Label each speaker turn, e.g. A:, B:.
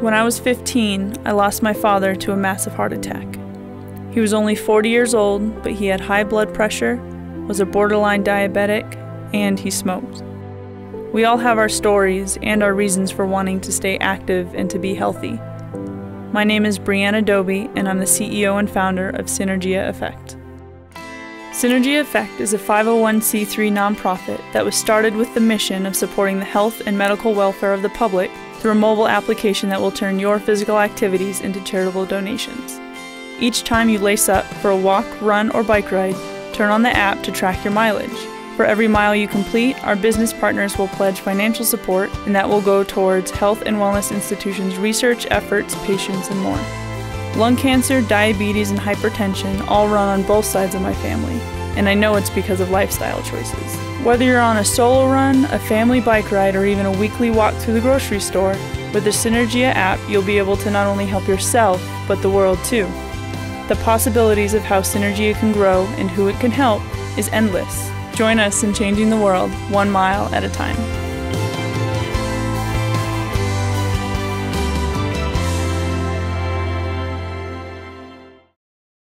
A: When I was 15, I lost my father to a massive heart attack. He was only 40 years old, but he had high blood pressure, was a borderline diabetic, and he smoked. We all have our stories and our reasons for wanting to stay active and to be healthy. My name is Brianna Doby, and I'm the CEO and founder of Synergia Effect. Synergia Effect is a 501c3 nonprofit that was started with the mission of supporting the health and medical welfare of the public through a mobile application that will turn your physical activities into charitable donations. Each time you lace up for a walk, run, or bike ride, turn on the app to track your mileage. For every mile you complete, our business partners will pledge financial support, and that will go towards health and wellness institutions' research efforts, patients, and more. Lung cancer, diabetes, and hypertension all run on both sides of my family, and I know it's because of lifestyle choices. Whether you're on a solo run, a family bike ride, or even a weekly walk through the grocery store, with the Synergia app, you'll be able to not only help yourself, but the world too. The possibilities of how Synergia can grow and who it can help is endless. Join us in changing the world one mile at a time.